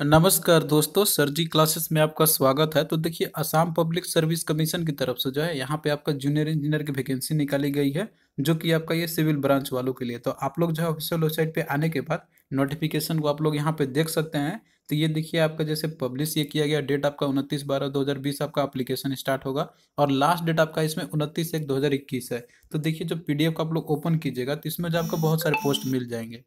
नमस्कार दोस्तों, सर जी क्लासेस में आपका स्वागत है। तो देखिए असम पब्लिक सर्विस कमीशन की तरफ़ से जो है, यहाँ पे आपका जूनियर इंजीनियर की वैकेंसी निकाली गई है, जो कि आपका ये सिविल ब्रांच वालों के लिए। तो आप लोग जो है ऑफिशियल वेबसाइट पे आने के बाद नोटिफिकेशन को आप लोग यहाँ पे देख सकते हैं। तो ये देखिए, आपका जैसे पब्लिश ये किया गया, डेट आपका उनतीस बारह दो हज़ार बीस आपका अप्लीकेशन स्टार्ट होगा, और लास्ट डेट आपका इसमें उनतीस एक दो हज़ार इक्कीस है। तो देखिए, जो पीडीएफ को आप लोग ओपन कीजिएगा तो इसमें जो आपको बहुत सारे पोस्ट मिल जाएँगे।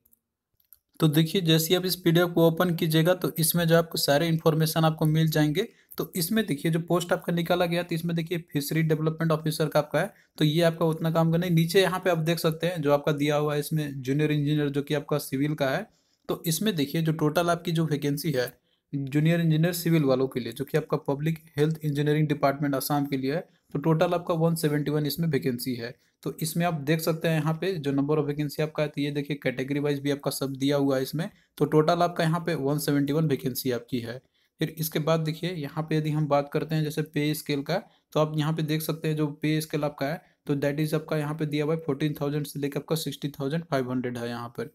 तो देखिए, जैसे आप इस पीडीएफ को ओपन कीजिएगा तो इसमें जो आपको सारे इन्फॉर्मेशन आपको मिल जाएँगे। तो इसमें देखिए, जो पोस्ट आपका निकाला गया तो इसमें देखिए फिशरी डेवलपमेंट ऑफिसर का आपका है। तो ये आपका उतना काम का नहीं। नीचे यहाँ पे आप देख सकते हैं, जो आपका दिया हुआ है, इसमें जूनियर इंजीनियर जो कि आपका सिविल का है। तो इसमें देखिए, जो टोटल आपकी जो वैकेंसी है जूनियर इंजीनियर सिविल वालों के लिए, जो कि आपका public health engineering department Assam के लिए है तो टोटल आपका 171 इसमें वैकेंसी है। तो इसमें आप देख सकते हैं यहाँ पे जो नंबर ऑफ़ वैकेंसी आपका है तो ये देखिए कैटेगरी वाइज भी आपका सब दिया हुआ है इसमें तो टोटल आपका यहाँ पे 171 वैकेंसी आपकी है। फिर इसके बाद देखिए, यहाँ पे यदि हम बात करते हैं जैसे पे स्केल का तो आप यहाँ पे देख सकते हैं जो पे स्केल आपका है तो दैट इज़ आपका यहाँ पे दिया हुआ है फोर्टीन थाउज़ेंड से लेकर आपका सिक्सटी थाउज़ेंड फाइव हंड्रेड है यहाँ पर।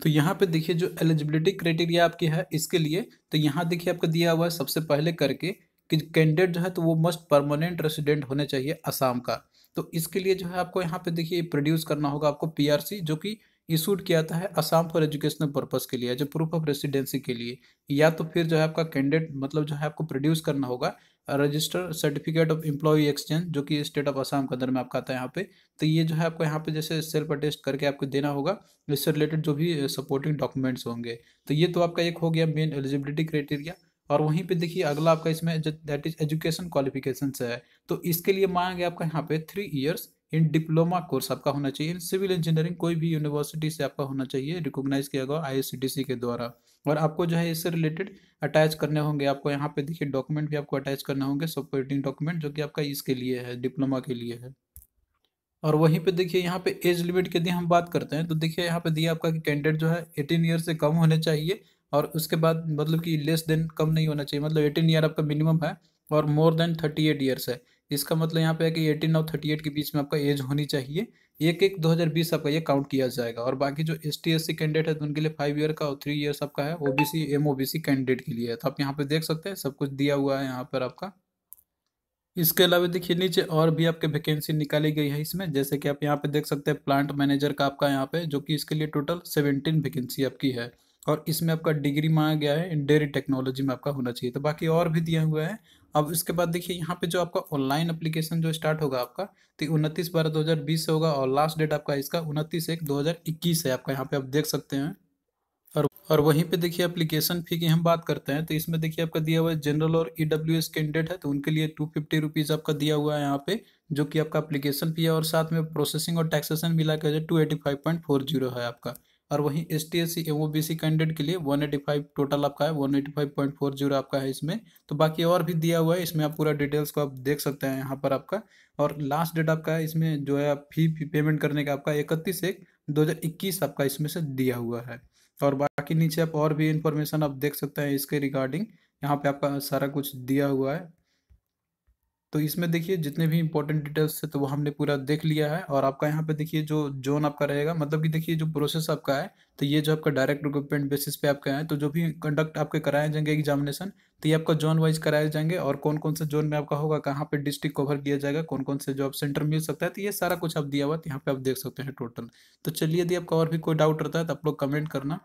तो यहाँ पे देखिए जो एलिजिबिलिटी क्राइटेरिया आपकी है इसके लिए तो यहाँ देखिए आपको दिया हुआ है सबसे पहले करके कि कैंडिडेट जो है तो वो मस्ट परमानेंट रेसिडेंट होने चाहिए असम का। तो इसके लिए जो है आपको यहाँ पे देखिए प्रोड्यूस करना होगा आपको पीआरसी जो कि इशूड किया था है असम फॉर एजुकेशनल पर्पस के लिए जो प्रूफ ऑफ़ रेसिडेंसी के लिए, या तो फिर जो है आपका कैंडिडेट मतलब जो है आपको प्रोड्यूस करना होगा register certificate of employ exchange जो कि स्टेट ऑफ़ असम के अंदर में आपका आता है यहाँ पे तो ये जो है आपको यहाँ पे जैसे सेल्फ अटेस्ट करके आपको देना होगा, इससे रिलेटेड जो भी सपोर्टिंग डॉक्यूमेंट्स होंगे। तो ये तो आपका एक हो गया मेन एलिजिबिलिटी क्राइटेरिया और वहीं पे देखिए अगला आपका इसमें दैट इज़ एजुकेशन क्वालिफिकेशन है तो इसके लिए मांगे आपका यहाँ पे three years in diploma course आपका होना चाहिए, इन सिविल इंजीनियरिंग कोई भी यूनिवर्सिटी से आपका होना चाहिए रिकॉग्नाइज किया गया आई के द्वारा। और आपको जो है इससे रिलेटेड अटैच करने होंगे। आपको यहाँ पे देखिए डॉक्यूमेंट भी आपको अटैच करने होंगे सपोर्टिंग डॉक्यूमेंट जो कि आपका इसके लिए है डिप्लोमा के लिए है। और वहीं पे देखिए यहाँ पे एज लिमिट के यदि हम बात करते हैं। तो देखिए यहाँ पे दिया आपका कि कैंडिडेट जो है एटीन ईयर से कम होने चाहिए और उसके बाद मतलब कि लेस देन कम नहीं होना चाहिए। मतलब एटीन ईयर आपका मिनिमम है और more than thirty eight years है। इसका मतलब यहाँ पे है कि एटीन और थर्टी एट के बीच में आपका एज होनी चाहिए। एक एक दो हज़ार बीस आपका ये काउंट किया जाएगा और बाकी जो S T S C candidate है तो उनके लिए फाइव ईयर का और थ्री ईयर्स आपका है O B C M O B C candidate के लिए है। तो आप यहाँ पे देख सकते हैं, सब कुछ दिया हुआ है यहाँ पर आपका। इसके अलावा देखिए, नीचे और भी आपके वैकेंसी निकाली गई है इसमें। जैसे कि आप यहाँ पे देख सकते हैं प्लांट मैनेजर का आपका यहाँ पे, जो कि इसके लिए टोटल सेवेंटीन वैकेंसी आपकी है। और इसमें आपका डिग्री मांगा गया है डेयरी टेक्नोलॉजी में आपका होना चाहिए। तो बाकी और भी दिया हुआ है अब इसके बाद देखिए, यहाँ पे जो आपका ऑनलाइन अप्लीकेशन जो स्टार्ट होगा आपका तो उनतीस बारह दो हज़ार बीस होगा और लास्ट डेट आपका इसका उनतीस एक दो हज़ार इक्कीस है। आपका यहाँ पे आप देख सकते हैं। और और वहीं पे देखिए एप्लीकेशन फ़ी की हम बात करते हैं तो इसमें देखिए आपका दिया हुआ है जनरल और ई डब्ल्यू एस कैंडिडेट है तो उनके लिए टू फिफ्टी रुपीज़ आपका दिया हुआ है यहाँ पे, जो कि आपका एप्लीकेशन फ़ी है और साथ में प्रोसेसिंग और टैक्सेशन मिला कर two eighty five point four zero है आपका। और वहीं S T S C O B C candidate के लिए वन एटी फाइव टोटल आपका है one eighty five point four zero आपका है इसमें। तो बाकी और भी दिया हुआ है, इसमें आप पूरा डिटेल्स को आप देख सकते हैं यहाँ पर आपका। और लास्ट डेट आपका है, इसमें जो है आप फ़ी पेमेंट करने का आपका इकतीस एक दो हज़ार इक्कीस आपका इसमें से दिया हुआ है। और बाकी नीचे आप और भी इंफॉर्मेशन आप देख सकते हैं इसके रिगार्डिंग यहाँ पे आपका सारा कुछ दिया हुआ है। तो इसमें देखिए, जितने भी इंपॉर्टेंट डिटेल्स है तो वो हमने पूरा देख लिया है और आपका यहाँ पे देखिए, जो जोन आपका रहेगा मतलब कि देखिए, जो प्रोसेस आपका है तो ये जो आपका डायरेक्ट रिक्रूटमेंट बेसिस पे आपका है तो जो भी कंडक्ट आपके कराए जाएँगे एग्जामिनेशन तो ये आपका जोन वाइज कराए जाएँगे और कौन कौन से जोन में आपका होगा, कहाँ पे डिस्ट्रिक्ट कवर किया जाएगा कौन कौन से जॉब सेंटर मिल सकता है तो ये सारा कुछ आप दिया हुआ तो यहाँ पे आप देख सकते हैं टोटल तो चलिए, यदि आपका और भी कोई डाउट रहता है तो आप लोग कमेंट करना.